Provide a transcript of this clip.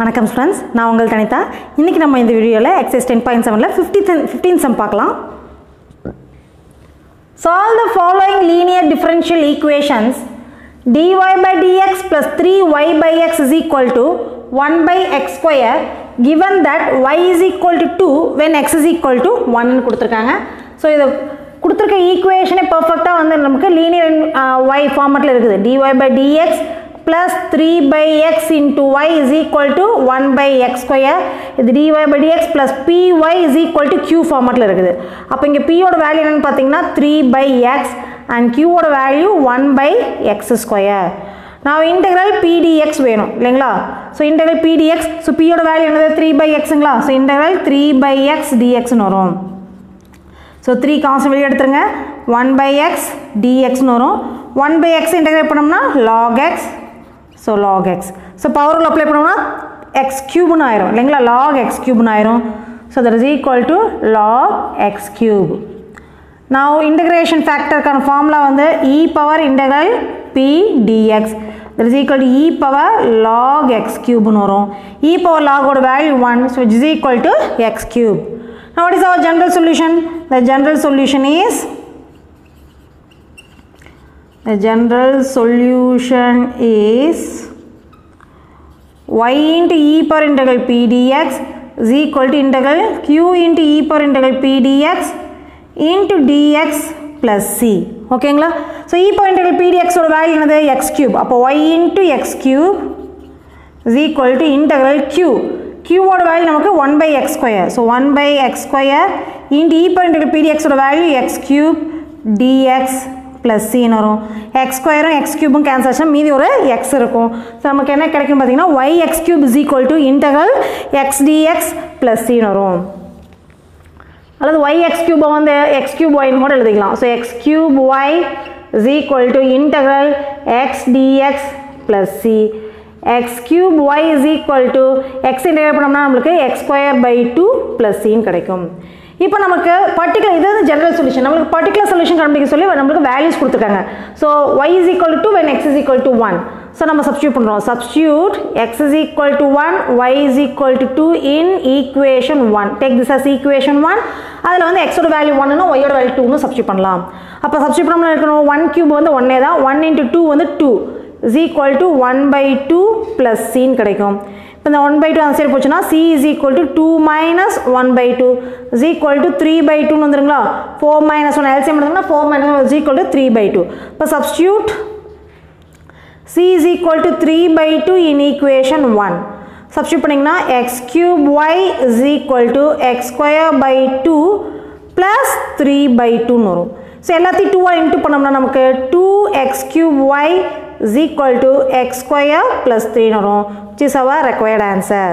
வணக்கம் ஸ்டூடெண்ட்ஸ் நான் உங்கள் தனிதா. இன்றைக்கி நம்ம இந்த வீடியோவில் எக்ஸைஸ் டென் பாயிண்ட் செவனில் ஃபிஃப்டி ஃபிஃப்டீன் சம் பார்க்கலாம். Solve the following linear differential equations dy by dx plus 3y by x is equal to 1 by x square given that y is equal to 2 when x is equal to 1 கொடுத்துருக்காங்க. So இதை கொடுத்துருக்க ஈக்குவேஷனே பர்ஃபெக்டாக வந்து நமக்கு linear y ஃபார்மட்டில் இருக்குது. dy by dx plus 3 by x into y is equal to 1 by x square. இது dy by dx plus py is equal to q ஃபார்மட்டில் இருக்குது. அப்போ இங்கே p யோட வேல்யூ என்னன்னு பார்த்தீங்கன்னா 3 by x and q வோட value 1 by x square. நான் integral pdx வேணும் இல்லைங்களா? So integral pdx so p யோட வேல்யூ என்னது? 3 by xங்களா ஸோ இன்டெக்ரல் 3 by x dxன்னு வரும். ஸோ த்ரீ கான்ஸ்ட் வெளியே எடுத்துருங்க. ஒன் பை எக்ஸ் டிஎக்ஸ்னு வரும். ஒன் பை எக்ஸ் இன்டெகிரேட் பண்ணோம்னா log x so log x so பவரில் அப்ளை பண்ணோம்னா எக்ஸ் கியூப்னு ஆயிரும். இல்லைங்களா? லாக் எக்ஸ் கியூப்னு ஆயிரும். So that is equal to log x cube நான் இன்டகிரேஷன் ஃபேக்டருக்கான ஃபார்முலா வந்து e power integral P dx that is equal to e power log x கியூப்னு வரும். E power லாகோட value one so it is equal to x cube Now what is our general solution? The general solution is the general solution is y into e power integral p dx is equal to integral q into e power integral p dx into dx plus c. ஓகேங்களா so e power integral பிடிஎக்ஸோட value என்னது x cube அப்போ y into x cube is equal to integral q கியூவோட value நமக்கு one by x square so one by x square into e per into பிடிஎக்ஸோட value x cube dx plus சின்னு வரும்? X ஸ்கொயரும் x கியூபும் cancel ஆச்சுன்னா மீதி ஒரு x இருக்கும். So நமக்கு என்ன கிடைக்கும் பார்த்தீங்கன்னா y x cube is equal to integral x dx plus சின்னு வரும். அல்லது ஒய் எக்ஸ் கியூபை வந்து எக்ஸ் கியூப் ஒய்னு கூட எழுதிக்கலாம். So x cube y is equal to integral x dx plus c x cube y is equal to x integrate பண்ணோம்னா நம்மளுக்கு x square by two plus சின்னு கிடைக்கும். இப்போ நமக்கு பர்டிகுலர் இது வந்து ஜென்ரல் சொல்யூஷன் நம்மளுக்கு பர்டிகுலர் சொல்யூஷன் கண்டுபிடிக்க சொல்லி நம்மளுக்கு வேல்யூஸ் கொடுத்துருக்காங்க. So y is equal to when x is equal to one so நம்ம சப்ஸ்டியூட் பண்ணுறோம் substitute x is equal to one y is equal to two in equation one take this as equation one அதில் வந்து எக்ஸோட value ஒன்னு ஒய்யோட value டூன்னு substitute பண்ணலாம். அப்போ சப்ஸ்டியூட் பண்ணலாம் இருக்கணும்? ஒன் கியூப் வந்து ஒன்னே தான். ஒன் இன்ட்டு டூ வந்து two is equal to one by two plus சின்னு கிடைக்கும். இப்போ இந்த ஒன் பை டூ அந்த சைடு போச்சுன்னா c is equal to two minus one by two is equal to three by டூன்னு வந்துருங்களா? ஃபோர் மைனஸ் ஒன் எல்சிஎம் எடுத்தோம்னா four minus is equal to three by two இப்போ substitute c is equal to three by two in equation one substitute பண்ணிங்கன்னா x cube y is equal to x square by two plus three by டூன்னு வரும். So எல்லாத்தையும் டூவாக into பண்ணோம்னா நமக்கு two x cube y is equal to x square plus 3 வரும் which is our required answer